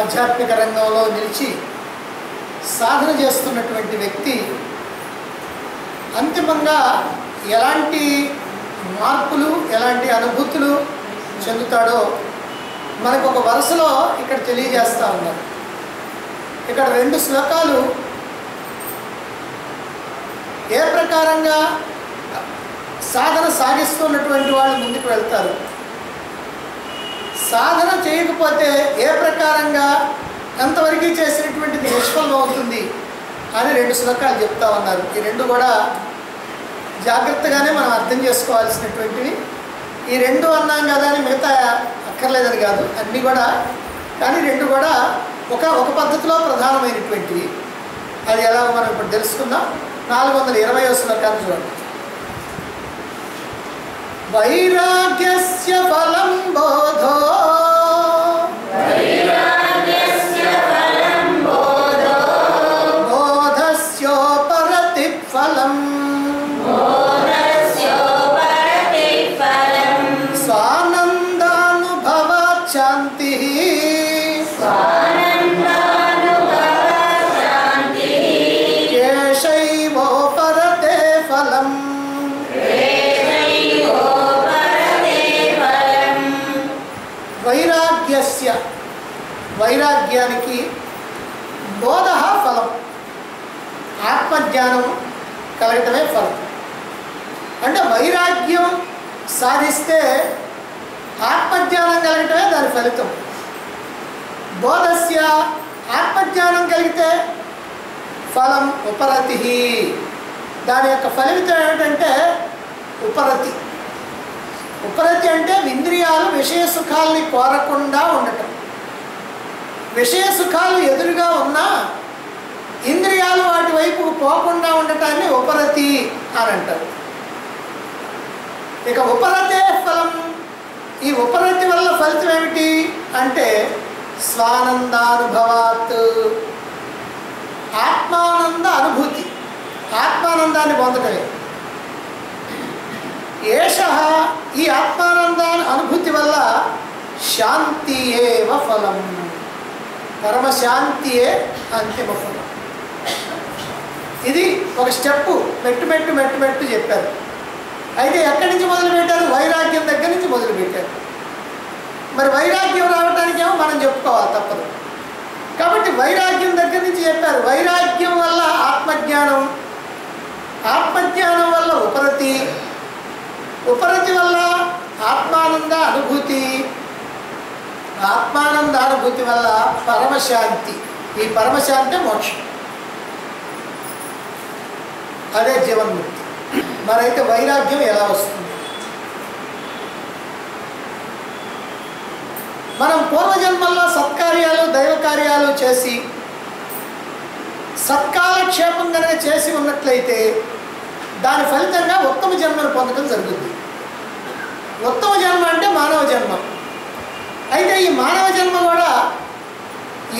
ఆధ్యాత్మిక రంగంలో నిలిచి సాధన చేస్తున్నటువంటి వ్యక్తి అంతిమంగా ఎలాంటి మార్పులు ఎలాంటి అనుభూతులు చెందుతాడో మనకు ఒక వరుసలో ఇక్కడ తెలియజేస్తూ ఉన్నారు. ఇక్కడ రెండు శ్లోకాలు ఏ ప్రకారంగా సాధన సాగిస్తున్నటువంటి వాళ్ళు ముందుకు వెళ్తారు? సాధన చేయకపోతే ఏ ప్రకారంగా ఎంతవరకు చేసినటువంటిది నిష్ఫలం అవుతుంది అని రెండు శ్లోకాలు చెప్తా ఉన్నారు. ఈ రెండు కూడా జాగ్రత్తగానే మనం అర్థం చేసుకోవాల్సినటువంటివి. ఈ రెండు అన్నాం కదా అని మిగతా అక్కర్లేదని కాదు అన్నీ కూడా. కానీ రెండు కూడా ఒక ఒక పద్ధతిలో ప్రధానమైనటువంటివి. అది ఎలాగో మనం ఇప్పుడు తెలుసుకుందాం. నాలుగు వందల ఇరవై శ్లోకాన్ని చూడండి. వైరాగ్యస్య ఫలం బోధో ఆత్మజ్ఞానికి బోధ ఫలం. ఆత్మజ్ఞానం కలగటమే ఫలం. అంటే వైరాగ్యం సాధిస్తే ఆత్మజ్ఞానం కలగటమే దాని ఫలితం. బోధస్య ఆత్మజ్ఞానం కలిగితే ఫలం ఉపరతి. దాని యొక్క ఫలితం ఏమిటంటే ఉపరతి. ఉపరతి అంటే ఇంద్రియాలు విషయ సుఖాలని కోరకుండా విషయ సుఖాలు ఎదురుగా ఉన్నా ఇంద్రియాలు వాటి వైపు పోకుండా ఉండటాన్ని ఉపరతి అని అంటారు ఇక ఉపరతే ఫలం ఈ ఉపరతి వల్ల ఫలితం ఏమిటి అంటే స్వానందానుభవాత్. ఆత్మానంద అనుభూతి. ఆత్మానందాన్ని పొందటమే. ఏష ఈ ఆత్మానందాన్ని అనుభూతి వల్ల శాంతి ఏవ ఫలం. పరమశాంతియే అంతిమ ఫలం ఇది ఒక స్టెప్ మెట్టు మెట్టు మెట్టు మెట్టు చెప్పారు. అయితే ఎక్కడి నుంచి మొదలు పెట్టారు వైరాగ్యం దగ్గర నుంచి మొదలు పెట్టారు మరి వైరాగ్యం రావడానికేమో మనం చెప్పుకోవాలి తప్పదు. కాబట్టి వైరాగ్యం దగ్గర నుంచి చెప్పారు. వైరాగ్యం వల్ల ఆత్మజ్ఞానం ఆత్మజ్ఞానం వల్ల ఉపరతి ఉపరతి వల్ల ఆత్మానంద అనుభూతి ఆత్మానందానుభూతి వల్ల పరమశాంతి. ఈ పరమశాంతి మోక్షం. అదే జీవన్ముక్తి. మరైతే వైరాగ్యం ఎలా వస్తుంది? మనం పూర్వజన్మల్లో సత్కార్యాలు దైవ కార్యాలు చేసి సత్కాలక్షేపం కనుక చేసి ఉన్నట్లయితే దాని ఫలితంగా ఉత్తమ జన్మను పొందడం జరుగుతుంది. ఉత్తమ జన్మ అంటే మానవ జన్మ. అయితే ఈ మానవ జన్మ కూడా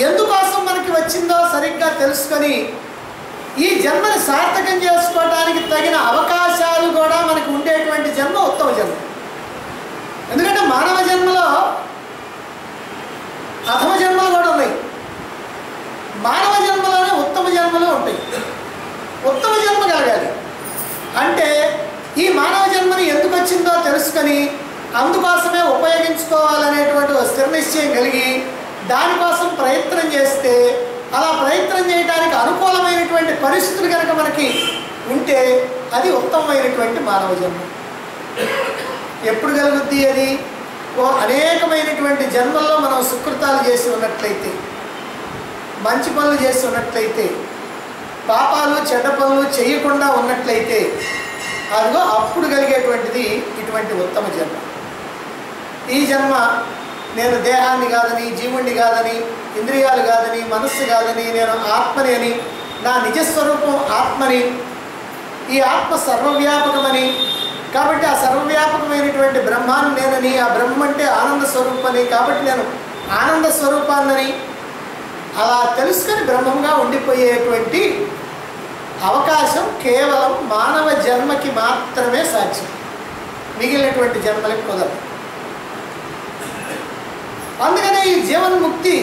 ఎందుకోసం మనకి వచ్చిందో సరిగ్గా తెలుసుకొని ఈ జన్మను సార్థకం చేసుకోవడానికి తగిన అవకాశాలు కూడా మనకు ఉండేటువంటి జన్మ ఉత్తమ జన్మ. ఎందుకంటే మానవ జన్మలో అధమ జన్మలు కూడా ఉన్నాయి. మానవ జన్మలోనే ఉత్తమ జన్మలు ఉంటాయి. ఉత్తమ జన్మ కలగాలి. అంటే ఈ మానవ జన్మని ఎందుకు వచ్చిందో తెలుసుకొని అందుకోసమే ఉపయోగించుకోవాలనేటువంటి ఒక స్థిర నిశ్చయం కలిగి దానికోసం ప్రయత్నం చేస్తే అలా ప్రయత్నం చేయడానికి అనుకూలమైనటువంటి పరిస్థితులు కనుక మనకి ఉంటే అది ఉత్తమమైనటువంటి మానవ జన్మ ఎప్పుడు కలుగుద్ది అది? ఓ అనేకమైనటువంటి జన్మల్లో మనం సుకృతాలు చేసి ఉన్నట్లయితే మంచి పనులు చేసి ఉన్నట్లయితే పాపాలు చెడ్డ పనులు చేయకుండా ఉన్నట్లయితే అదిగో అప్పుడు కలిగేటువంటిది ఇటువంటి ఉత్తమ జన్మ. ఈ జన్మ నేను దేహాన్ని కాదని జీవుణ్ణి కాదని ఇంద్రియాలు కాదని మనస్సు కాదని నేను ఆత్మని అని నా నిజస్వరూపం ఆత్మని ఈ ఆత్మ సర్వవ్యాపకమని. కాబట్టి ఆ సర్వవ్యాపకమైనటువంటి బ్రహ్మాన్ని నేనని ఆ బ్రహ్మ అంటే ఆనంద స్వరూపని. కాబట్టి నేను ఆనంద స్వరూపాన్నని. అలా తెలుసుకొని బ్రహ్మంగా ఉండిపోయేటువంటి అవకాశం కేవలం మానవ జన్మకి మాత్రమే సాధ్యం. మిగిలినటువంటి జన్మలకు కుదరదు. అందుకనే ఈ జీవన్ముక్తి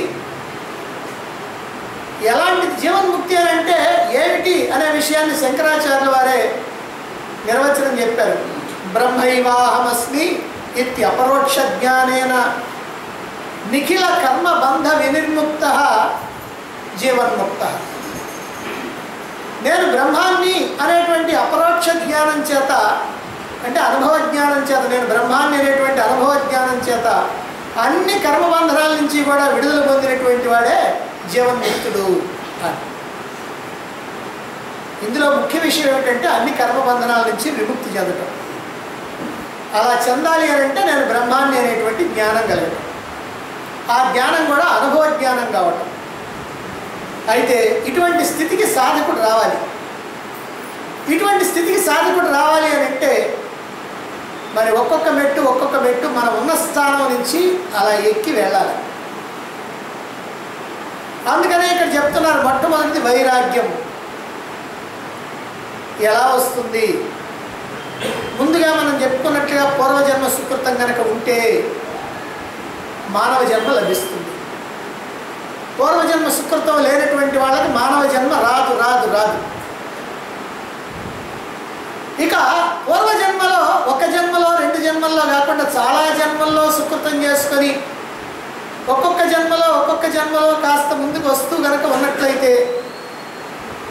ఎలాంటి జీవన్ముక్తి అని అంటే ఏమిటి అనే విషయాన్ని శంకరాచార్యుల వారే నిర్వచనం చెప్పారు. బ్రహ్మైవాహమస్మి ఇది అపరోక్ష జ్ఞానేన నిఖిల కర్మబంధ వినిర్ముక్త జీవన్ముక్త నేను బ్రహ్మాన్ని అనేటువంటి అపరోక్ష జ్ఞానం చేత అంటే అనుభవ జ్ఞానం చేత నేను బ్రహ్మాన్ని అనేటువంటి అనుభవ జ్ఞానం చేత అన్ని కర్మబంధనాల నుంచి కూడా విడుదల పొందినటువంటి వాడే జీవన్ముక్తుడు ఇందులో ముఖ్య విషయం ఏమిటంటే అన్ని కర్మబంధనాల నుంచి విముక్తి చెందటం. అలా చెందాలి అని అంటే నేను బ్రహ్మాన్ని అనేటువంటి జ్ఞానం కలగటం. ఆ జ్ఞానం కూడా అనుభవ జ్ఞానం కావటం. అయితే ఇటువంటి స్థితికి సాధకుడు రావాలి. ఇటువంటి స్థితికి సాధకుడు రావాలి అని అంటే మరి ఒక్కొక్క మెట్టు ఒక్కొక్క మెట్టు మనం ఉన్న స్థానం నుంచి అలా ఎక్కి వెళ్ళాలి. అందుకనే ఇక్కడ చెప్తున్నారు మొట్టమొదటిది వైరాగ్యం. ఎలా వస్తుంది? ముందుగా మనం చెప్పుకున్నట్లుగా పూర్వజన్మ సుకృతం కనుక ఉంటే మానవ జన్మ లభిస్తుంది. పూర్వజన్మ సుకృతం లేనటువంటి వాళ్ళకి మానవ జన్మ రాదు రాదు రాదు. ఇక పూర్వ జన్మలో ఒక జన్మలో రెండు జన్మల్లో కాకుండా చాలా జన్మల్లో సుకృతం చేసుకొని ఒక్కొక్క జన్మలో ఒక్కొక్క జన్మలో కాస్త ముందుకు వస్తూ గనక ఉన్నట్లయితే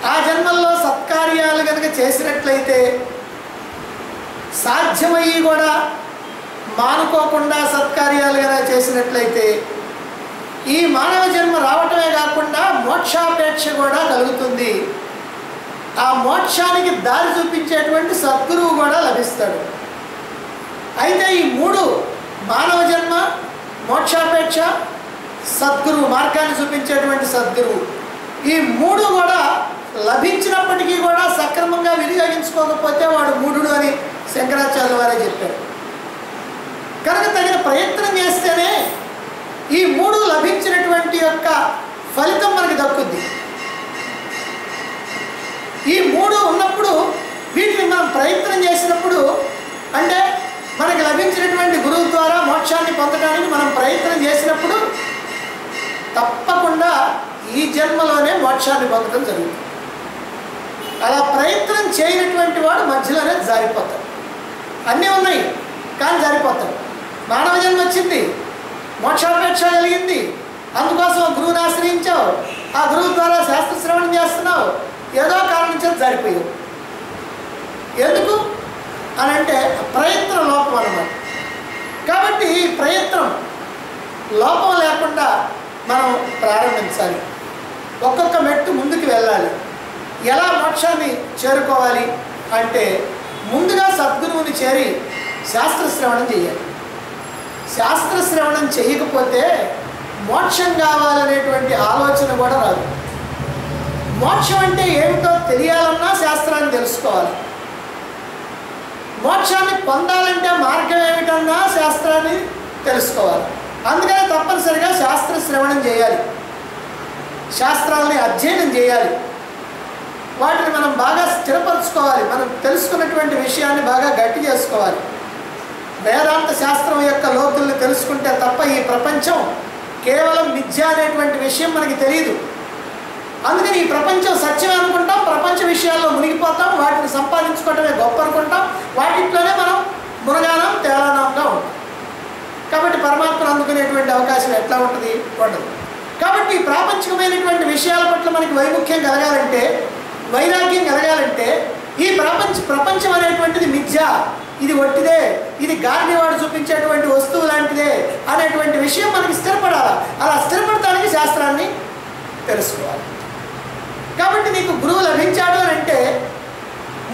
ఆ జన్మల్లో సత్కార్యాలు కనుక చేసినట్లయితే సాధ్యమయ్యి కూడా మానుకోకుండా సత్కార్యాలు కనుక చేసినట్లయితే ఈ మానవ జన్మ రావటమే కాకుండా మోక్షాపేక్ష కూడా కలుగుతుంది. ఆ మోక్షానికి దారి చూపించేటువంటి సద్గురువు కూడా లభిస్తాడు. అయితే ఈ మూడు మానవ జన్మ మోక్షాపేక్ష సద్గురువు మార్గాన్ని చూపించేటువంటి సద్గురువు. ఈ మూడు కూడా లభించినప్పటికీ కూడా సక్రమంగా వినియోగించుకోకపోతే వాడు మూఢుడు అని శంకరాచార్య వారే చెప్పారు. కనుక తగిన ప్రయత్నం చేస్తేనే ఈ మూడు లభించినటువంటి యొక్క ఫలితం మనకి దక్కుద్ది. ఈ మూడు ఉన్నప్పుడు వీటిని మనం ప్రయత్నం చేసినప్పుడు అంటే మనకి లభించినటువంటి గురువు ద్వారా మోక్షాన్ని పొందడానికి మనం ప్రయత్నం చేసినప్పుడు తప్పకుండా ఈ జన్మలోనే మోక్షాన్ని పొందడం జరుగుతుంది. అలా ప్రయత్నం చేయనటువంటి వాడు మధ్యలోనే జారిపోతాడు. అన్నీ ఉన్నాయి కానీ జారిపోతాడు. మానవ జన్మ వచ్చింది మోక్షాపేక్ష కలిగింది. అందుకోసం గురువుని ఆశ్రయించావు. ఆ గురువు ద్వారా శాస్త్ర శ్రవణం చేస్తున్నావు. ఏదో కారణం చేత జారిపోయావు. ఎందుకు? అని అంటే ప్రయత్న లోపం అన్నమాట. కాబట్టి ఈ ప్రయత్నం లోపం లేకుండా మనం ప్రారంభించాలి. ఒక్కొక్క మెట్టు ముందుకు వెళ్ళాలి. ఎలా మోక్షాన్ని చేరుకోవాలి అంటే ముందుగా సద్గురువుని చేరి శాస్త్రశ్రవణం చేయాలి. శాస్త్రశ్రవణం చేయకపోతే మోక్షం కావాలనేటువంటి ఆలోచన కూడా రాదు. మోక్షం అంటే ఏమిటో తెలియాలన్నా శాస్త్రాన్ని తెలుసుకోవాలి. మోక్షాన్ని పొందాలంటే మార్గం ఏమిటన్నా శాస్త్రాన్ని తెలుసుకోవాలి. అందుకని తప్పనిసరిగా శాస్త్ర శ్రవణం చేయాలి. శాస్త్రాలని అధ్యయనం చేయాలి. వాటిని మనం బాగా స్థిరపరచుకోవాలి. మనం తెలుసుకున్నటువంటి విషయాన్ని బాగా గట్టి చేసుకోవాలి. వేదాంత శాస్త్రం యొక్క లోతుల్ని తెలుసుకుంటే తప్ప ఈ ప్రపంచం కేవలం విద్య అనేటువంటి విషయం మనకి తెలియదు అందుకని ఈ ప్రపంచం సత్యం అనుకుంటాం ప్రపంచ విషయాల్లో మునిగిపోతాం వాటిని సంపాదించుకోవటమే గొప్ప అనుకుంటాం వాటిట్లోనే మనం మునగానం తేలానంగా ఉంటాం. కాబట్టి పరమాత్మను అందుకునేటువంటి అవకాశం ఎట్లా ఉంటుంది? ఉండదు. కాబట్టి ఈ ప్రాపంచికమైనటువంటి విషయాల పట్ల మనకి వైముఖ్యం కలగాలంటే వైరాగ్యం కలగాలంటే ఈ ప్రపంచ ప్రపంచం అనేటువంటిది మిథ్య ఇది ఒట్టిదే ఇది గార్నివాడు చూపించేటువంటి వస్తువు లాంటిదే అనేటువంటి విషయం మనకి స్థిరపడాలి? అలా స్థిరపడటానికి శాస్త్రాన్ని తెలుసుకోవాలి. కాబట్టి నీకు గురువు లభించాడు అని అంటే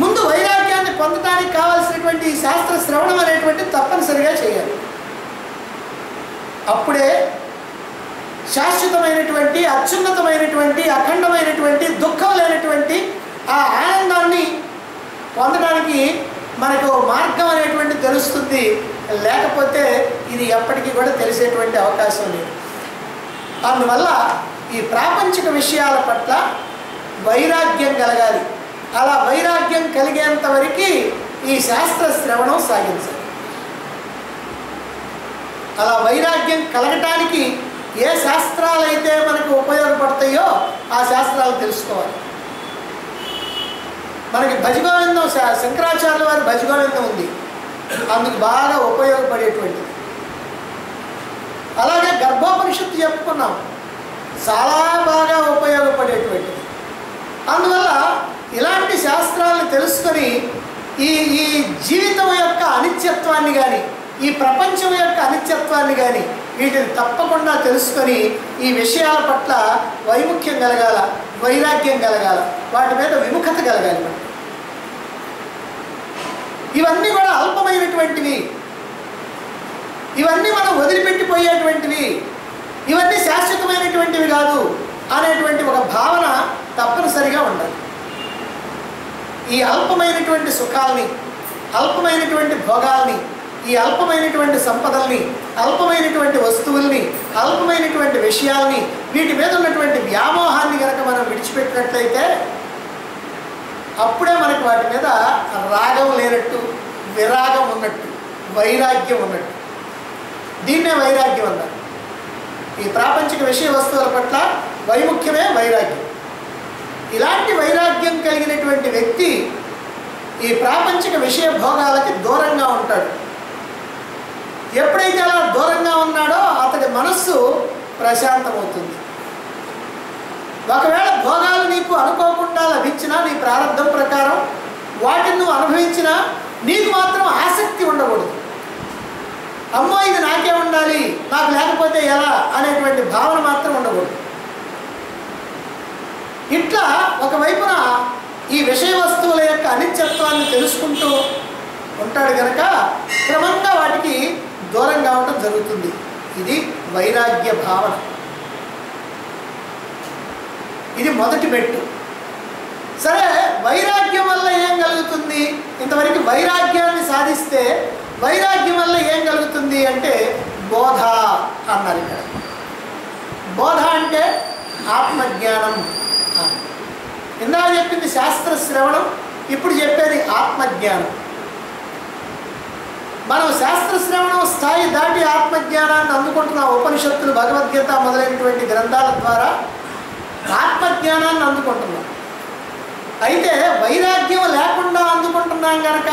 ముందు వైరాగ్యాన్ని పొందడానికి కావాల్సినటువంటి శాస్త్ర శ్రవణం అనేటువంటిది తప్పనిసరిగా చేయాలి. అప్పుడే శాశ్వతమైనటువంటి అత్యున్నతమైనటువంటి అఖండమైనటువంటి దుఃఖం లేనటువంటి ఆ ఆనందాన్ని పొందడానికి మనకు మార్గం అనేటువంటి తెలుస్తుంది. లేకపోతే ఇది ఎప్పటికీ కూడా తెలిసేటువంటి అవకాశం లేదు. అందువల్ల ఈ ప్రాపంచిక విషయాల పట్ల వైరాగ్యం కలగాలి. అలా వైరాగ్యం కలిగేంత వరకు ఈ శాస్త్ర శ్రవణం సాగించాలి. అలా వైరాగ్యం కలగటానికి ఏ శాస్త్రాలు అయితే మనకు ఉపయోగపడతాయో ఆ శాస్త్రాలు తెలుసుకోవాలి. మనకి భజగోవిందం శంకరాచార్యుల వారి భజగోవిందం ఉంది. అందుకు బాగా ఉపయోగపడేటువంటిది. అలాగే గర్భోపనిషత్తు చెప్పుకున్నాం. చాలా బాగా ఉపయోగపడేటువంటిది. అందువల్ల ఇలాంటి శాస్త్రాలను తెలుసుకొని ఈ ఈ జీవితం యొక్క అనిత్యత్వాన్ని కానీ ఈ ప్రపంచం యొక్క అనిత్యత్వాన్ని కానీ వీటిని తప్పకుండా తెలుసుకొని ఈ విషయాల పట్ల వైముఖ్యం కలగాల వైరాగ్యం కలగాల వాటి మీద విముఖత కలగాలి ఇవన్నీ కూడా అల్పమైనటువంటివి. ఇవన్నీ మనం వదిలిపెట్టిపోయేటువంటివి. ఇవన్నీ శాశ్వతమైనటువంటివి కాదు. అనేటువంటి ఒక భావన తప్పనిసరిగా ఉండాలి. ఈ అల్పమైనటువంటి సుఖాల్ని అల్పమైనటువంటి భోగాల్ని ఈ అల్పమైనటువంటి సంపదల్ని అల్పమైనటువంటి వస్తువుల్ని అల్పమైనటువంటి విషయాల్ని వీటి మీద ఉన్నటువంటి వ్యామోహాన్ని కనుక మనం విడిచిపెట్టినట్లయితే అప్పుడే మనకి వాటి మీద రాగం లేనట్టు విరాగం ఉన్నట్టు వైరాగ్యం ఉన్నట్టు. దీన్నే వైరాగ్యం అన్నారు ఈ ప్రాపంచిక విషయ వస్తువుల పట్ల వైముఖ్యమే వైరాగ్యం. ఇలాంటి వైరాగ్యం కలిగినటువంటి వ్యక్తి ఈ ప్రాపంచిక విషయ భోగాలకి దూరంగా ఉంటాడు. ఎప్పుడైతే అలా దూరంగా ఉన్నాడో అతడి మనస్సు ప్రశాంతమవుతుంది. ఒకవేళ భోగాలు నీకు అనుకోకుండా లభించినా నీ ప్రారంభం ప్రకారం వాటిని నువ్వు అనుభవించినా నీకు మాత్రం ఆసక్తి ఉండకూడదు. అమ్మో ఇది నాకే ఉండాలి నాకు లేకపోతే ఎలా అనేటువంటి భావన మాత్రం ఉండకూడదు. ఇట్లా ఒకవైపున ఈ విషయ వస్తువుల యొక్క అనిత్యత్వాన్ని తెలుసుకుంటూ ఉంటాడు కనుక క్రమంగా వాటికి దూరంగా ఉండటం జరుగుతుంది. ఇది వైరాగ్య భావన. ఇది మొదటి మెట్టు. సరే వైరాగ్యం వల్ల ఏం కలుగుతుంది? ఇంతవరకు వైరాగ్యాన్ని సాధిస్తే వైరాగ్యం వల్ల ఏం కలుగుతుంది అంటే బోధ అన్నారు ఇక్కడ. బోధ అంటే ఆత్మజ్ఞానం. ఇందాక చెప్పింది శాస్త్ర శ్రవణం ఇప్పుడు చెప్పేది ఆత్మజ్ఞానం. మనం శాస్త్ర శ్రవణం స్థాయి దాటి ఆత్మజ్ఞానాన్ని అందుకుంటున్నాం. ఉపనిషత్తులు భగవద్గీత మొదలైనటువంటి గ్రంథాల ద్వారా ఆత్మజ్ఞానాన్ని అందుకుంటున్నాం. అయితే వైరాగ్యం లేకుండా అందుకుంటున్నాం కనుక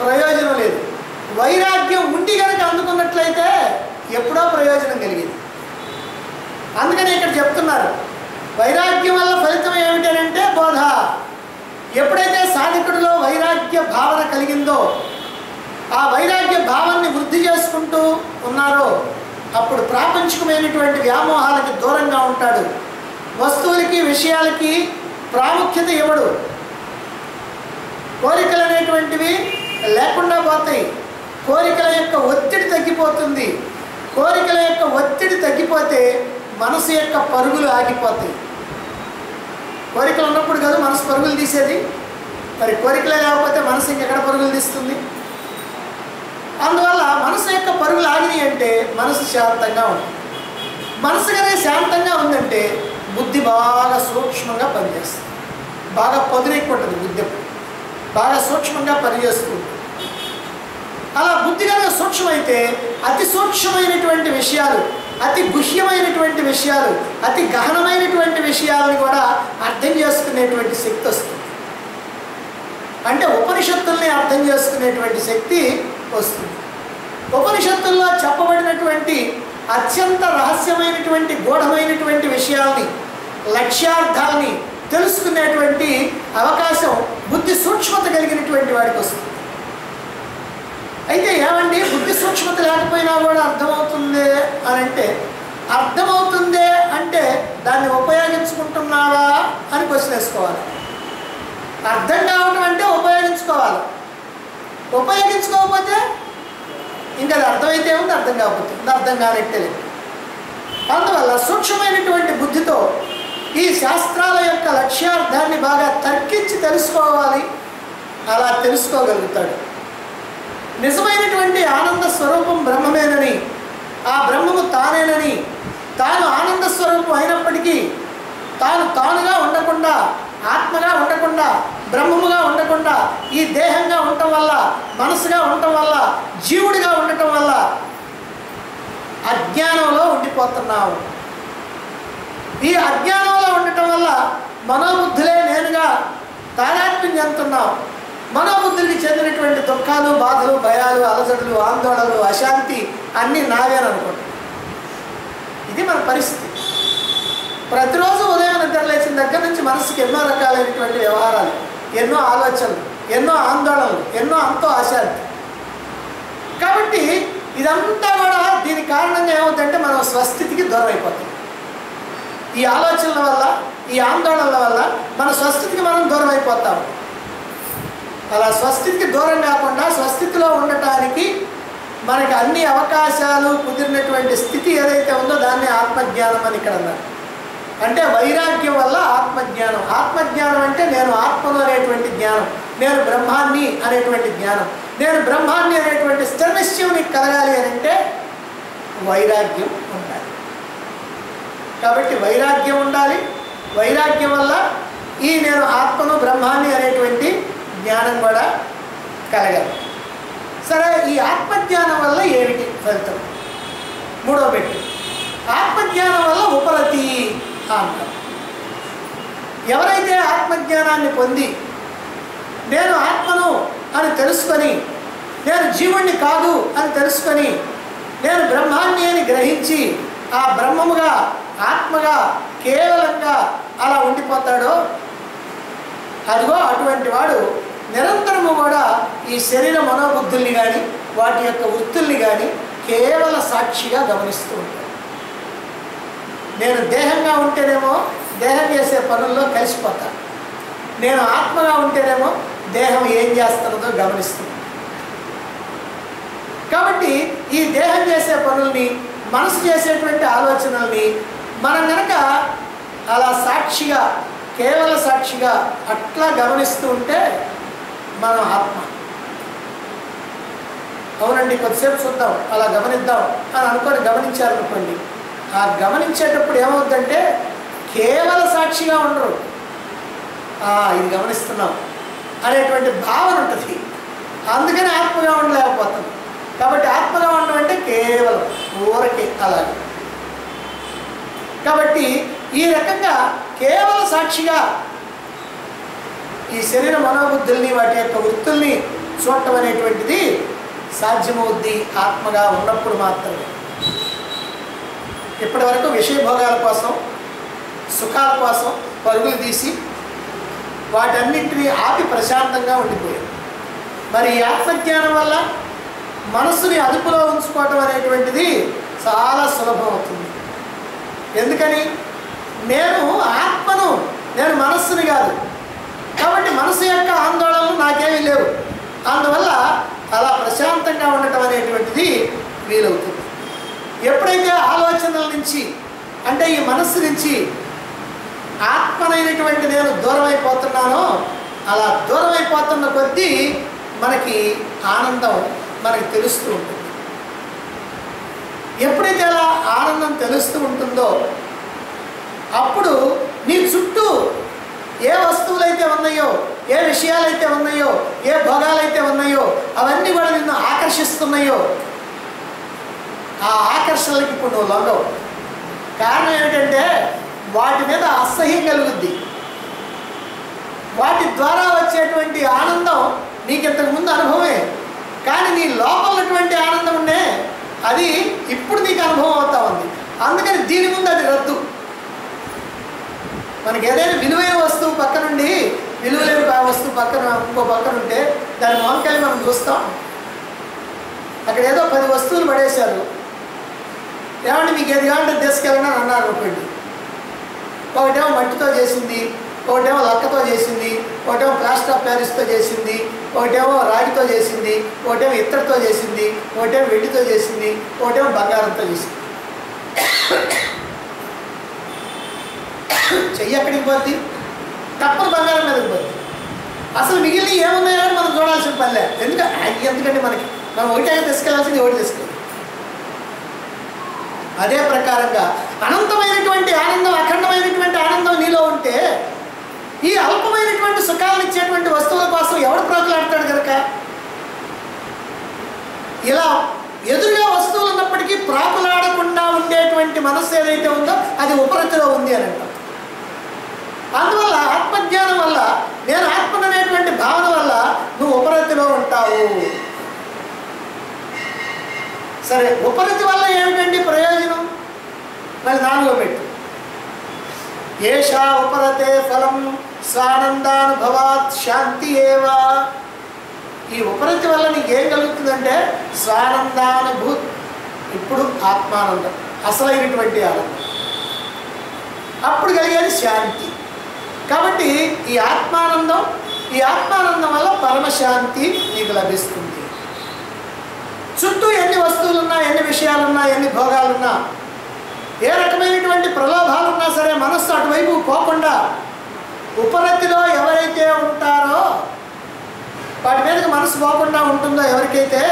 ప్రయోజనం లేదు. వైరాగ్యం ఉండి కనుక అందుకున్నట్లయితే ఎప్పుడో ప్రయోజనం కలిగింది. అందుకని ఇక్కడ చెప్తున్నారు. వైరాగ్యం వల్ల ఫలితం ఏమిటంటే బోధ. ఎప్పుడైతే సాధకుడిలో వైరాగ్య భావన కలిగిందో ఆ వైరాగ్య భావాన్ని వృద్ధి చేసుకుంటూ ఉన్నారో అప్పుడు ప్రాపంచికమైనటువంటి వ్యామోహాలకి దూరంగా ఉంటాడు. వస్తువులకి విషయాలకి ప్రాముఖ్యత ఇవ్వడు. కోరికలు అనేటువంటివి లేకుండా పోతాయి. కోరికల యొక్క ఒత్తిడి తగ్గిపోతుంది. కోరికల యొక్క ఒత్తిడి తగ్గిపోతే మనసు యొక్క పరుగులు ఆగిపోతాయి. కోరికలు ఉన్నప్పుడు కాదు మనసు పరుగులు తీసేది. మరి కోరికలే లేకపోతే మనసు ఇంకెక్కడ పరుగులు తీస్తుంది? అందువల్ల మనసు యొక్క పరుగులు ఆగినాయి అంటే మనసు శాంతంగా ఉంటుంది. మనసు కనుక శాంతంగా ఉందంటే బుద్ధి బాగా సూక్ష్మంగా పనిచేస్తుంది. బాగా పొదిరెక్కుంటుంది బుద్ధి. బాగా సూక్ష్మంగా పనిచేస్తుంది. అలా బుద్ధి కనుక సూక్ష్మైతే అతి సూక్ష్మమైనటువంటి విషయాలు అతి గుహ్యమైనటువంటి విషయాలు అతి గహనమైనటువంటి విషయాలను కూడా చేసుకునేటువంటి శక్తి వస్తుంది. అంటే ఉపనిషత్తుల్ని అర్థం చేసుకునేటువంటి శక్తి వస్తుంది. ఉపనిషత్తుల్లో చెప్పబడినటువంటి అత్యంత రహస్యమైనటువంటి గూఢమైనటువంటి విషయాల్ని లక్ష్యార్థాన్ని తెలుసుకునేటువంటి అవకాశం బుద్ధి సూక్ష్మత కలిగినటువంటి వాడికి వస్తుంది. అయితే ఏమండి? బుద్ధి సూక్ష్మత లేకపోయినా కూడా అర్థమవుతుంది అని అంటే అర్థమవుతుందే అంటే దాన్ని ఉపయోగించుకుంటున్నావా అని క్వశ్చన్ వేసుకోవాలి. అర్థం కావటం అంటే ఉపయోగించుకోవాలి. ఉపయోగించుకోకపోతే ఇంకా అది అర్థమైతే ఉంది అర్థం కాకపోతే. ఉంది అర్థం కానట్టే లేదు. అందువల్ల సూక్ష్మమైనటువంటి బుద్ధితో ఈ శాస్త్రాల యొక్క లక్ష్యార్థాన్ని బాగా తర్కించి తెలుసుకోవాలి. అలా తెలుసుకోగలుగుతాడు. నిజమైనటువంటి ఆనంద స్వరూపం బ్రహ్మమేనని ఆ బ్రహ్మము తానేనని తాను ఆనంద స్వరూపం అయినప్పటికీ తాను తానుగా ఉండకుండా ఆత్మగా ఉండకుండా బ్రహ్మముగా ఉండకుండా ఈ దేహంగా ఉండటం వల్ల మనసుగా ఉండటం వల్ల జీవుడిగా ఉండటం వల్ల అజ్ఞానంలో ఉండిపోతున్నావు. ఈ అజ్ఞానంలో ఉండటం వల్ల మనోబుద్ధులే నేనుగా తాదాత్మ్యం మన బుద్ధుడికి చెందినటువంటి దుఃఖాలు బాధలు భయాలు అలసటలు ఆందోళనలు అశాంతి అన్నీ నావేని ఇది మన పరిస్థితి. ప్రతిరోజు ఉదయం నిద్ర లేచిన దగ్గర నుంచి మనసుకి ఎన్నో రకాలైనటువంటి వ్యవహారాలు ఎన్నో ఆలోచనలు ఎన్నో ఆందోళనలు ఎన్నో అంతో అశాంతి. కాబట్టి ఇదంతా కూడా దీనికి కారణంగా ఏమవుతుందంటే మనం స్వస్థితికి దూరం అయిపోతాం ఈ ఆలోచనల వల్ల ఈ ఆందోళనల వల్ల మన స్వస్థితికి మనం దూరం అయిపోతాం అలా స్వస్థితికి దూరం కాకుండా స్వస్థితిలో ఉండటానికి మనకి అన్ని అవకాశాలు కుదిరినటువంటి స్థితి ఏదైతే ఉందో దాన్ని ఆత్మజ్ఞానం అని ఇక్కడ అన్నారు. అంటే వైరాగ్యం వల్ల ఆత్మజ్ఞానం. ఆత్మజ్ఞానం అంటే నేను ఆత్మను అనేటువంటి జ్ఞానం నేను బ్రహ్మాన్ని అనేటువంటి జ్ఞానం. నేను బ్రహ్మాన్ని అనేటువంటి స్థిరనిశ్చయం నీకు కలగాలి అని అంటే వైరాగ్యం ఉండాలి. కాబట్టి వైరాగ్యం ఉండాలి. వైరాగ్యం వల్ల ఈ నేను ఆత్మను బ్రహ్మాన్ని అనేటువంటి జ్ఞానం కూడా కలగదు. సరే ఈ ఆత్మజ్ఞానం వల్ల ఏమిటి ఫలితం? మూడో పెట్టి. ఆత్మజ్ఞానం వల్ల ఉపరతి అంటారు. ఎవరైతే ఆత్మజ్ఞానాన్ని పొంది నేను ఆత్మను అని తెలుసుకొని నేను జీవుణ్ణి కాదు అని తెలుసుకొని నేను బ్రహ్మాన్ని అని గ్రహించి ఆ బ్రహ్మముగా ఆత్మగా కేవలంగా అలా ఉండిపోతాడో అదిగో అటువంటి వాడు నిరంతరము కూడా ఈ శరీర మనోబుద్ధుల్ని కానీ వాటి యొక్క వృత్తుల్ని కానీ కేవల సాక్షిగా గమనిస్తూ ఉంటాను నేను దేహంగా ఉంటేనేమో దేహం చేసే పనుల్లో కలిసిపోతాను నేను ఆత్మగా ఉంటేనేమో దేహం ఏం చేస్తున్నదో గమనిస్తుంది కాబట్టి ఈ దేహం చేసే పనుల్ని మనసు చేసేటువంటి ఆలోచనల్ని మనం కనుక అలా సాక్షిగా కేవల సాక్షిగా అట్లా గమనిస్తూ ఉంటే మనం ఆత్మ. అవునండి కొద్దిసేపు చూద్దాం అలా గమనిద్దాం అని అనుకొని గమనించారనుకోండి ఆ గమనించేటప్పుడు ఏమవుతుందంటే కేవల సాక్షిగా ఉండరు. "ఆ, ఇది గమనిస్తున్నాం అనేటువంటి భావన ఉంటుంది. అందుకని ఆత్మగా ఉండలేకపోతాం కాబట్టి ఆత్మగా ఉండడం అంటే కేవలం ఊరకే అలాగే. కాబట్టి ఈ రకంగా కేవల సాక్షిగా ఈ శరీర మనోబుద్ధుల్ని వాటి యొక్క వృత్తుల్ని చూడటం అనేటువంటిది సాధ్యమవుద్ది ఆత్మగా ఉన్నప్పుడు మాత్రమే. ఇప్పటి వరకు విషయభోగాల కోసం సుఖాల కోసం పరుగులు తీసి వాటన్నింటినీ ఆపి ప్రశాంతంగా ఉండిపోయాం. మరి ఈ ఆత్మజ్ఞానం వల్ల మనస్సుని అదుపులో ఉంచుకోవటం అనేటువంటిది చాలా సులభం అవుతుంది. ఎందుకని? నేను ఆత్మను నేను మనస్సుని కాదు కాబట్టి మనసు యొక్క ఆందోళనలు నాకేమీ లేవు. అందువల్ల అలా ప్రశాంతంగా ఉండటం అనేటువంటిది వీలవుతుంది. ఎప్పుడైతే ఆలోచనల నుంచి అంటే ఈ మనస్సు నుంచి ఆత్మనైనటువంటి నేను దూరం అయిపోతున్నానో అలా దూరం అయిపోతున్న కొద్దీ మనకి ఆనందం మనకి తెలుస్తూ ఉంటుంది. ఎప్పుడైతే అలా ఆనందం తెలుస్తూ ఉంటుందో అప్పుడు నీ చుట్టూ ఏ వస్తువులైతే ఉన్నాయో ఏ విషయాలైతే ఉన్నాయో ఏ భోగాలైతే ఉన్నాయో అవన్నీ కూడా నిన్ను ఆకర్షిస్తున్నాయో. ఆ ఆకర్షణలకి ఇప్పుడు నువ్వు లొంగవు. కారణం ఏమిటంటే వాటి మీద అసహ్యం కలుగుద్ది. వాటి ద్వారా వచ్చేటువంటి ఆనందం నీకు ఇంతకు ముందు అనుభవమే. కానీ నీ లోపలటువంటి ఆనందం ఉండే అది ఇప్పుడు నీకు అనుభవం అవుతా ఉంది. అందుకని దీని ముందు అది రద్దు. మనకి ఏదైనా విలువైన వస్తువు పక్కనుండి విలువలేని వస్తువు పక్కన ఇంకో పక్కన ఉంటే దాని మొహంకెళ్ళి మనం చూస్తాం. అక్కడ ఏదో పది వస్తువులు పడేశారు. ఏమంటే మీకు ఏది కావాలంటే తీసుకెళ్ళండి అని అన్నారు అనుకోండి ఒకటేమో మట్టితో చేసింది ఒకటేమో లక్కతో చేసింది ఒకటేమో ప్లాస్టర్ ఆఫ్ ప్యారిస్తో చేసింది ఒకటేమో రాగితో చేసింది ఒకటేమో ఇత్తడితో చేసింది ఒకటేమో వెండితో చేసింది ఒకటేమో బంగారంతో చేసింది. చెయ్యి ఎక్కడికి పోద్ది? తప్పని బంగారం మీదకి పోద్ది. అసలు మిగిలిన ఏమున్నాయో అని మనం చూడాల్సిన పనిలే ఎందుకంటే ఎందుకంటే మనకి మనం ఒకటే తీసుకెళ్ళాల్సింది ఒకటి తీసుకెళ్ళి అదే ప్రకారంగా అనంతమైనటువంటి ఆనందం అఖండమైనటువంటి ఆనందం నీలో ఉంటే ఈ అల్పమైనటువంటి సుఖాలను ఇచ్చేటువంటి వస్తువుల కోసం ఎవడు ప్రోకులాడతాడు కనుక ఇలా ఎదురుగా వస్తువులు ఉన్నప్పటికీ ప్రాకులాడకుండా ఉండేటువంటి మనస్సు ఏదైతే ఉందో అది ఉపరతిలో ఉంది అని అంటాం. అందువల్ల ఆత్మజ్ఞానం వల్ల నేను ఆత్మననేటువంటి భావన వల్ల నువ్వు ఉపరతిలో ఉంటావు. సరే ఉపరతి వల్ల ఏమిటండి ప్రయోజనం? మరి నాలుగో పెట్టు. ఏషా ఉపరతే ఫలం స్వానందానుభవాత్ శాంతి ఏవా? ఈ ఉపరతి వల్ల నీకు ఏం కలుగుతుందంటే స్వానందానుభూత్. ఇప్పుడు ఆత్మానందం అసలైనటువంటి ఆనందం. అప్పుడు కలిగేది శాంతి. కాబట్టి ఈ ఆత్మానందం ఈ ఆత్మానందం వల్ల పరమశాంతి నీకు లభిస్తుంది. చుట్టూ ఎన్ని వస్తువులున్నా ఎన్ని విషయాలున్నా ఎన్ని భోగాలున్నా ఏ రకమైనటువంటి ప్రలోభాలు ఉన్నా సరే మనస్సు అటువైపు పోకుండా ఉపరతిలో ఎవరైతే ఉంటారో వాటి మీదకి మనసు పోకుండా ఉంటుందో ఎవరికైతే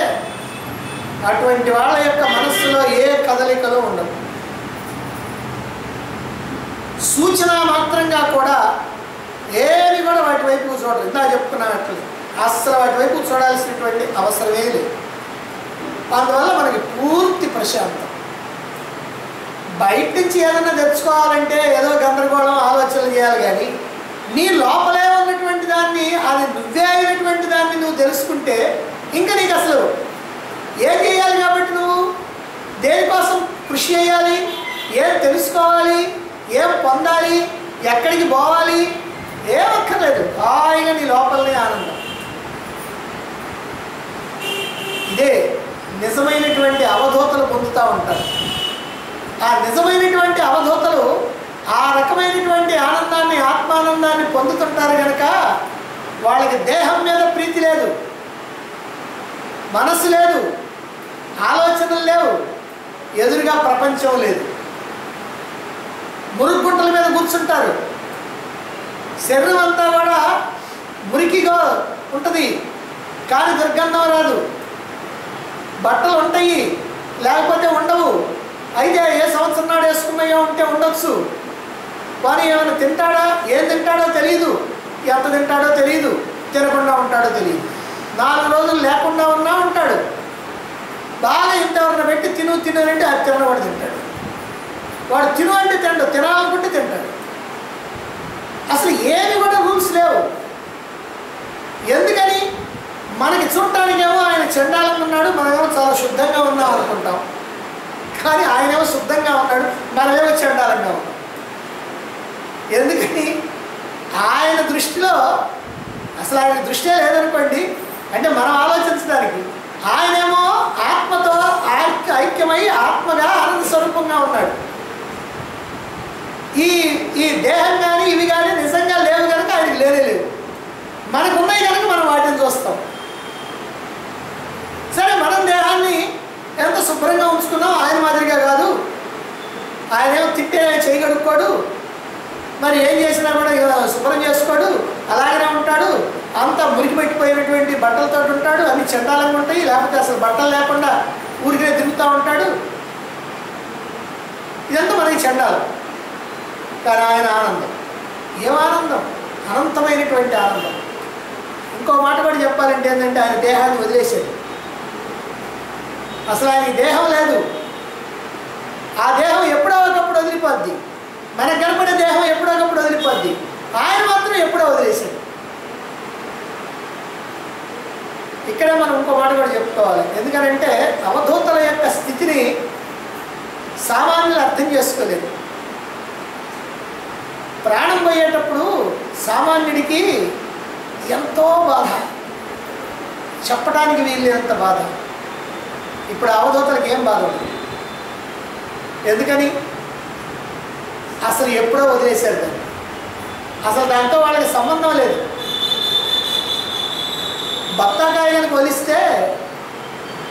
అటువంటి వాళ్ళ యొక్క మనస్సులో ఏ కదలికలు ఉండవు. సూచన మాత్రంగా కూడా ఏమి కూడా వాటి వైపు చూడరు ఇందా చెప్పుకున్నట్లు. అస్సలు వాటి వైపు చూడాల్సినటువంటి అవసరమే లేదు. అందువల్ల మనకి పూర్తి ప్రశాంతం. బయట నుంచి ఏదైనా తెచ్చుకోవాలంటే ఏదో గందరగోళం ఆలోచనలు చేయాలి కానీ నీ లోపలే ఉన్నటువంటి దాన్ని అది నువ్వే అయినటువంటి దాన్ని నువ్వు తెలుసుకుంటే ఇంకా నీకు అసలు ఏం చేయాలి కాబట్టి నువ్వు? దేనికోసం కృషి చేయాలి? ఏం తెలుసుకోవాలి? ఏం పొందాలి? ఎక్కడికి పోవాలి? ఏమక్కర్లేదు అక్కర్లేదు. హాయిగా నీ లోపలనే ఆనందం. ఇదే నిజమైనటువంటి అవధూతలు పొందుతూ ఉంటారు. ఆ నిజమైనటువంటి అవధూతలు ఆ రకమైనటువంటి ఆనందాన్ని ఆత్మానందాన్ని పొందుతుంటారు కనుక వాళ్ళకి దేహం మీద ప్రీతి లేదు. మనసు లేదు. ఆలోచనలు లేవు. ఎదురుగా ప్రపంచం లేదు. మురుగుంటల మీద కూర్చుంటారు. శరీరం అంతా కూడా మురికిగా ఉంటుంది. కానీ దుర్గంధం రాదు. బట్టలు ఉంటాయి. లేకపోతే ఉండవు. అయితే ఏ సంవత్సరం నాడు వేసుకున్నాయో ఉంటే ఉండొచ్చు. కానీ ఏమైనా తింటాడా? ఏం తింటాడో తెలియదు ఎంత తింటాడో తెలియదు తినకుండా ఉంటాడో తెలియదు నాలుగు రోజులు లేకుండా ఉన్నా ఉంటాడు. బాగా ఇంతవరకు పెట్టి తిను తినాలంటే అది తినవాడు తింటాడు. వాడు తిను అంటే తిండు తినాలనుకుంటే తింటాడు. అసలు ఏమి కూడా రూల్స్ లేవు. ఎందుకని? మనకి చూడటానికేమో ఆయన చెండాలనుకున్నాడు ఉన్నాడు మనమేమో చాలా శుద్ధంగా ఉన్నాం అనుకుంటాం. కానీ ఆయనేమో శుద్ధంగా ఉన్నాడు మనమేమో చండాలంగా ఉన్నాం. ఎందుకని? ఆయన దృష్టిలో అసలు ఆయన దృష్టే లేదనుకోండి అంటే మనం ఆలోచించడానికి ఆయనేమో ఆత్మతో ఐక్యమై ఆత్మగా ఆనంద స్వరూపంగా ఉన్నాడు. ఈ ఈ దేహం కానీ ఇవి కానీ నిజంగా లేవు కనుక ఆయనకి లేదే. లేవు మనకు ఉన్నాయి కనుక మనం వాటిని చూస్తాం. సరే మనం దేహాన్ని ఎంత శుభ్రంగా ఉంచుకున్నాం ఆయన మాదిరిగా కాదు. ఆయన ఏమో తిట్టే చేయగడుక్కోడు మరి ఏం చేసినా కూడా శుభ్రం చేసుకోడు. అలాగనే ఉంటాడు. అంత మురికి పెట్టిపోయినటువంటి బట్టలతో ఉంటాడు. అన్ని చెండాలంగా ఉంటాయి. లేకపోతే అసలు బట్టలు లేకుండా ఊరికే తిరుగుతూ ఉంటాడు. ఇదంతా మనకి చెండాలు. కానీ ఆయన ఆనందం ఏం ఆనందం అనంతమైనటువంటి ఆనందం ఇంకో మాట కూడా చెప్పాలంటే ఏంటంటే ఆయన దేహాన్ని వదిలేశాడు అసలు ఆయన దేహం లేదు ఆ దేహం ఎప్పుడో ఒకప్పుడు వదిలిపోద్ది మన కనపడే దేహం ఎప్పుడో ఒకప్పుడు వదిలిపోద్ది ఆయన మాత్రం ఎప్పుడో వదిలేశాడు ఇక్కడే మనం ఇంకో మాట కూడా చెప్పుకోవాలి ఎందుకనంటే అవధూతల యొక్క స్థితిని సామాన్యులు అర్థం చేసుకోలేదు ప్రాణం పోయేటప్పుడు సామాన్యుడికి ఎంతో బాధ. చెప్పడానికి వీల్లేనంత బాధ. ఇప్పుడు అవధూతలకు ఏం బాధ ఉంది ఎందుకని? అసలు ఎప్పుడో వదిలేశారు దాన్ని. అసలు దాంతో వాళ్ళకి సంబంధం లేదు. బత్తాకాయ కొలిస్తే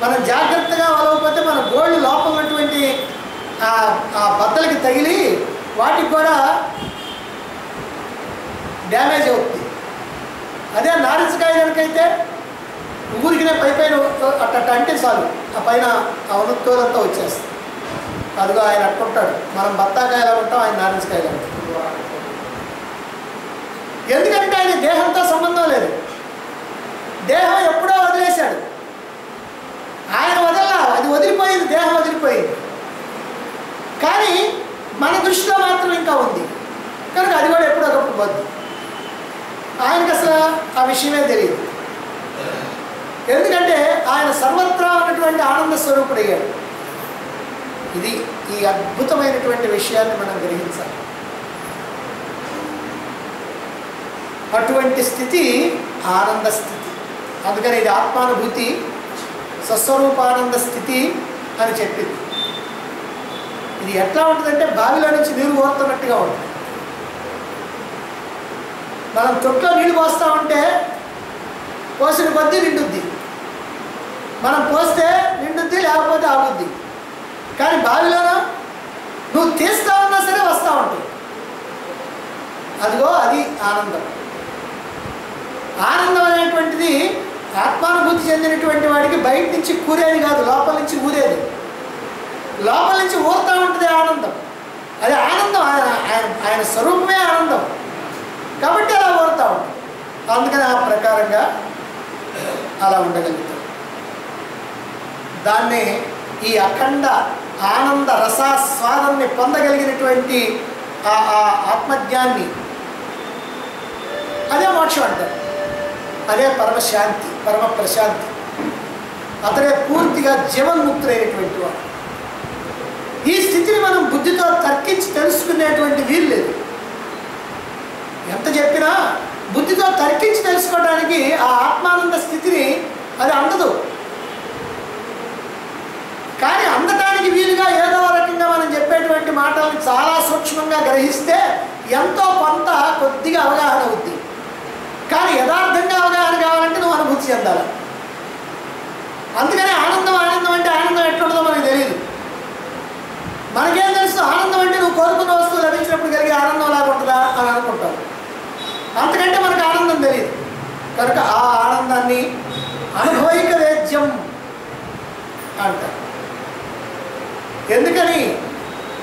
మనం జాగ్రత్తగా వలవకపోతే మన గోల్డ్ లోపం ఉన్నటువంటి ఆ బద్దలకి తగిలి వాటికి కూడా డ్యామేజ్ అవుతుంది. అదే నారింజకాయ కనుకైతే ఊరికినే పై పైన అట్ట అంటే చాలు. ఆ పైన ఆ ఉనుక్కోలంతా వచ్చేస్తుంది అదిగో ఆయన అట్టుకుంటాడు మనం బత్తాకాయలా ఉంటాం ఆయన నారింజకాయలా ఉంటాం. ఎందుకంటే ఆయన దేహంతో సంబంధం లేదు. దేహం ఎప్పుడో వదిలేశాడు. ఆయన వదల అది వదిలిపోయింది దేహం వదిలిపోయింది. కానీ మన దృష్టిలో మాత్రం ఇంకా ఉంది. కనుక అది కూడా ఎప్పుడో ఒకప్పుడు పోద్ది. ఆయనకి అసలు ఆ విషయమే తెలియదు. ఎందుకంటే ఆయన సర్వత్రా ఉన్నటువంటి ఆనంద స్వరూపుడయ్యాడు ఇది ఈ అద్భుతమైనటువంటి విషయాన్ని మనం గ్రహించాలి. అటువంటి స్థితి ఆనంద స్థితి. అందుకని ఇది ఆత్మానుభూతి సస్వరూపానంద స్థితి అని చెప్పింది. ఇది ఎట్లా ఉంటుందంటే బావిలో నుంచి నీరు పోతున్నట్టుగా ఉంటుంది. మనం తొట్లో నీళ్ళు పోస్తూ ఉంటే పోసిన కొద్దీ నిండుద్ది. మనం పోస్తే నిండుద్ది లేకపోతే ఆగుద్ది. కానీ బావిలోనా నువ్వు తీస్తా ఉన్నా సరే వస్తూ ఉంటావు అదిగో అది ఆనందం. ఆనందం అనేటువంటిది ఆత్మానుభూతి చెందినటువంటి వాడికి బయట నుంచి కూరేది కాదు లోపల నుంచి ఊరేది. లోపల నుంచి ఊరుతూ ఉంటుంది ఆనందం. అది ఆనందం ఆయన ఆయన ఆయన స్వరూపమే ఆనందం. కాబట్టి అలా కోరుతూ ఉంటాం అందుకని ఆ ప్రకారంగా అలా ఉండగలుగుతాం. దాన్ని ఈ అఖండ ఆనంద రసాస్వాదాన్ని పొందగలిగినటువంటి ఆ ఆ ఆత్మజ్ఞాన్ని అదే మోక్షం అంటారు. అదే పరమశాంతి పరమ ప్రశాంతి అతడే పూర్తిగా జీవన్ముక్తులైనటువంటి వాడు ఈ స్థితిని మనం బుద్ధితో తర్కించి తెలుసుకునేటువంటి వీలు లేదు. ఎంత చెప్పినా బుద్ధితో తర్కించి తెలుసుకోవడానికి ఆ ఆత్మానంద స్థితిని అది అందదు. కానీ అందటానికి వీలుగా ఏదో రకంగా మనం చెప్పేటువంటి మాటలను చాలా సూక్ష్మంగా గ్రహిస్తే ఎంతో కొంత కొద్దిగా అవగాహన అవుద్ది. కానీ యథార్థంగా అవగాహన కావాలంటే నువ్వు అనుభూతి చెందాలి. అందుకనే ఆనందం ఆనందం అంటే ఆనందం ఎట్లుంటుందో మనకు తెలియదు మనకేం తెలుసు? ఆనందం అంటే నువ్వు కోరుకున్న వస్తువు లభించినప్పుడు కలిగే ఆనందం లాగా ఉంటుందా అని అనుకుంటావు. అంతకంటే మనకు ఆనందం తెలియదు. కనుక ఆ ఆనందాన్ని అనుభవిక వేద్యం అంటారు. ఎందుకని?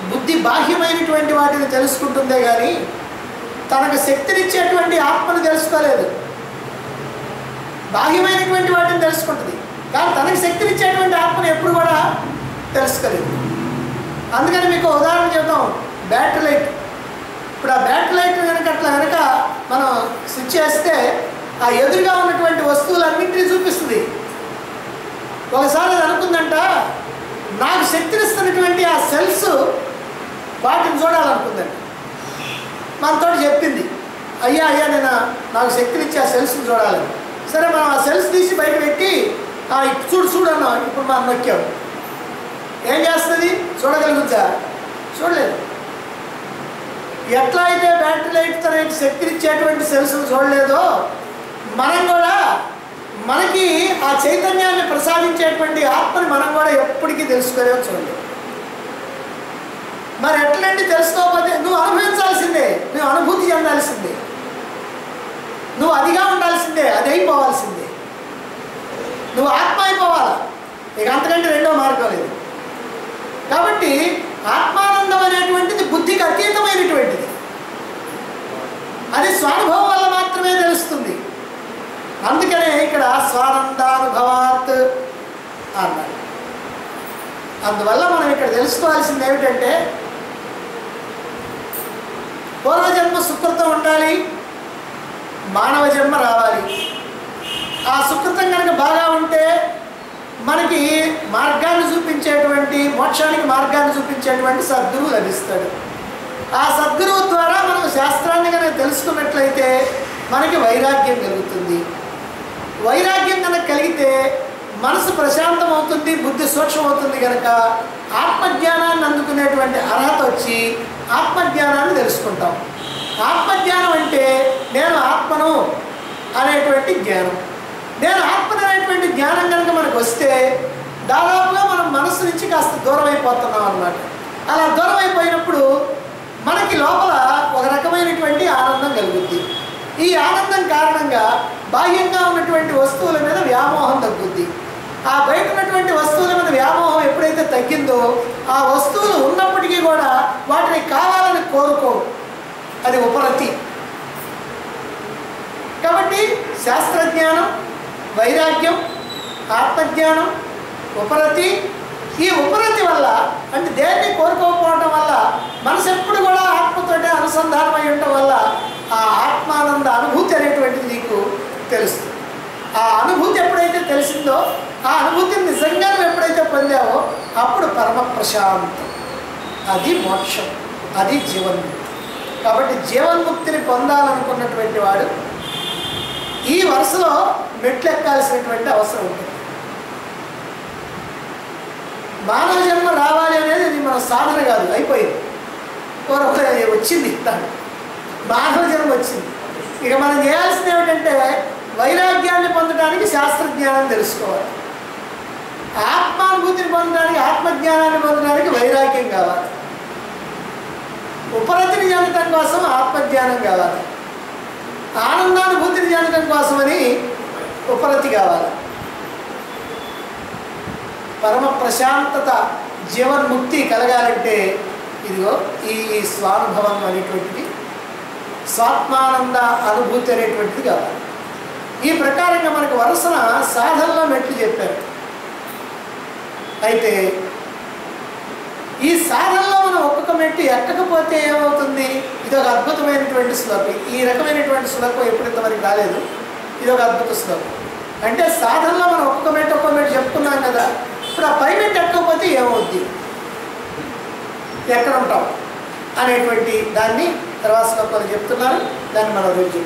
బుద్ధి బాహ్యమైనటువంటి వాటిని తెలుసుకుంటుందే కానీ తనకు శక్తినిచ్చేటువంటి ఆత్మను తెలుసుకోలేదు. బాహ్యమైనటువంటి వాటిని తెలుసుకుంటుంది. కానీ తనకు శక్తినిచ్చేటువంటి ఆత్మను ఎప్పుడు కూడా తెలుసుకోలేదు. అందుకని మీకు ఉదాహరణ చెప్తాం బ్యాటరీ లైట్. ఇప్పుడు ఆ బ్యాక్ లైట్ కనుక అట్లా కనుక మనం స్విచ్ చేస్తే ఆ ఎదురుగా ఉన్నటువంటి వస్తువులన్నింటినీ చూపిస్తుంది. ఒకసారి అది అనుకుందంట నాకు శక్తినిస్తున్నటువంటి ఆ సెల్స్ వాటిని చూడాలనుకుందంట. మనతో చెప్పింది అయ్యా అయ్యా నేను నాకు శక్తినిచ్చి ఆ సెల్స్ని చూడాలని. సరే మనం ఆ సెల్స్ తీసి బయట పెట్టి "ఆ, చూడు చూడు అన్నాం ఇప్పుడు మనం నొక్కాం. ఏం చేస్తుంది? చూడగలుగుతా చూడలేదు. ఎట్లా అయితే బ్యాటరీ లైట్ తన యొక్క శక్తినిచ్చేటువంటి సెల్స్ చూడలేదో మనం కూడా మనకి ఆ చైతన్యాన్ని ప్రసాదించేటువంటి ఆత్మని మనం కూడా ఎప్పటికీ తెలుసుకోలేమో చూడలేదు మరి ఎట్లండి తెలుసుకోకపోతే నువ్వు అనుభవించాల్సిందే నువ్వు అనుభూతి చెందాల్సిందే. నువ్వు అదిగా ఉండాల్సిందే అది అయిపోవాల్సిందే నువ్వు ఆత్మ అయిపోవాలి? ఇక అంతకంటే రెండో మార్గం లేదు. కాబట్టి ఆత్మానందం అనేటువంటిది బుద్ధికి అతీతమైనటువంటిది. అది స్వానుభవం వల్ల మాత్రమే తెలుస్తుంది. అందుకనే ఇక్కడ స్వానందానుభవాత్ అన్నారు. అందువల్ల మనం ఇక్కడ తెలుసుకోవాల్సింది ఏమిటంటే పూర్వజన్మ సుకృతం ఉండాలి మానవ జన్మ రావాలి. ఆ సుకృతం కనుక బాగా ఉంటే మనకి మార్గాన్ని చూపించేటువంటి మోక్షానికి మార్గాన్ని చూపించేటువంటి సద్గురువు లభిస్తాడు. ఆ సద్గురువు ద్వారా మనం శాస్త్రాన్ని కనుక తెలుసుకున్నట్లయితే మనకి వైరాగ్యం కలుగుతుంది. వైరాగ్యం కనుక కలిగితే మనసు ప్రశాంతం అవుతుంది బుద్ధి సూక్ష్మం అవుతుంది కనుక ఆత్మజ్ఞానాన్ని అందుకునేటువంటి అర్హత వచ్చి ఆత్మజ్ఞానాన్ని తెలుసుకుంటాం. ఆత్మజ్ఞానం అంటే నేను ఆత్మను అనేటువంటి జ్ఞానం. నేను ఆత్మనేటువంటి జ్ఞానం కనుక మనకు వస్తే దాదాపుగా మనం మనసు నుంచి కాస్త దూరం అయిపోతున్నాం అన్నమాట. అలా దూరం అయిపోయినప్పుడు మనకి లోపల ఒక రకమైనటువంటి ఆనందం కలుగుద్ది. ఈ ఆనందం కారణంగా బాహ్యంగా ఉన్నటువంటి వస్తువుల మీద వ్యామోహం తగ్గుద్ది. ఆ బయట ఉన్నటువంటి వస్తువుల మీద వ్యామోహం ఎప్పుడైతే తగ్గిందో ఆ వస్తువులు ఉన్నప్పటికీ కూడా వాటిని కావాలని కోరుకో అది ఉపరతి. కాబట్టి శాస్త్రజ్ఞానం వైరాగ్యం ఆత్మజ్ఞానం ఉపరతి. ఈ ఉపరతి వల్ల అంటే దేన్ని కోరుకోకపోవడం వల్ల మనసు ఎప్పుడు కూడా ఆత్మతోటే అనుసంధానం అయి ఉండటం వల్ల ఆ ఆత్మానంద అనుభూతి అనేటువంటిది నీకు తెలుస్తుంది. ఆ అనుభూతి ఎప్పుడైతే తెలిసిందో ఆ అనుభూతిని నిజంగా నువ్వు ఎప్పుడైతే పొందావో అప్పుడు పరమ ప్రశాంతం. అది మోక్షం అది జీవన్ముక్తి. కాబట్టి జీవన్ముక్తిని పొందాలనుకున్నటువంటి వాడు ఈ వరుసలో మెట్లెక్కాల్సినటువంటి అవసరం ఉంటుంది. మానవ జన్మ రావాలి అనేది ఇది మన సాధన కాదు అయిపోయింది. ఒక వచ్చింది తను మానవ జన్మ వచ్చింది. ఇక మనం చేయాల్సింది ఏమిటంటే వైరాగ్యాన్ని పొందడానికి శాస్త్రజ్ఞానం తెలుసుకోవాలి. ఆత్మానుభూతిని పొందడానికి ఆత్మజ్ఞానాన్ని పొందడానికి వైరాగ్యం కావాలి. ఉపరతిని చెందటం కోసం ఆత్మజ్ఞానం కావాలి. ఆనందానుభూతిని చేయడం కోసమని ఉపరతి కావాలి. పరమ ప్రశాంతత జీవన్ముక్తి కలగాలంటే ఇదిగో ఈ ఈ స్వానుభవం అనేటువంటిది స్వాత్మానంద అనుభూతి అనేటువంటిది కావాలి. ఈ ప్రకారంగా మనకు వరుసన సాధనలో మెట్లు చెప్పారు. అయితే ఈ సాధనలో మనం ఒక్కొక్క మెట్టు ఎక్కకపోతే ఏమవుతుంది? ఇది ఒక అద్భుతమైనటువంటి శ్లోకం. ఈ రకమైనటువంటి శ్లోకం ఎప్పుడింతవరకు రాలేదు. ఇది ఒక అద్భుత శ్లోకం. అంటే సాధనలో మనం ఒక్కొక్క మెట్టు ఒక్కొక్క మెట్టు చెప్పుకున్నాం కదా ఇప్పుడు ఆ పై మెట్టు ఎక్కకపోతే ఏమవుద్ది? ఎక్కడ ఉంటాం? అనేటువంటి దాన్ని తర్వాత శ్లోకాలు చెప్తున్నారు. దాన్ని మనం రుచి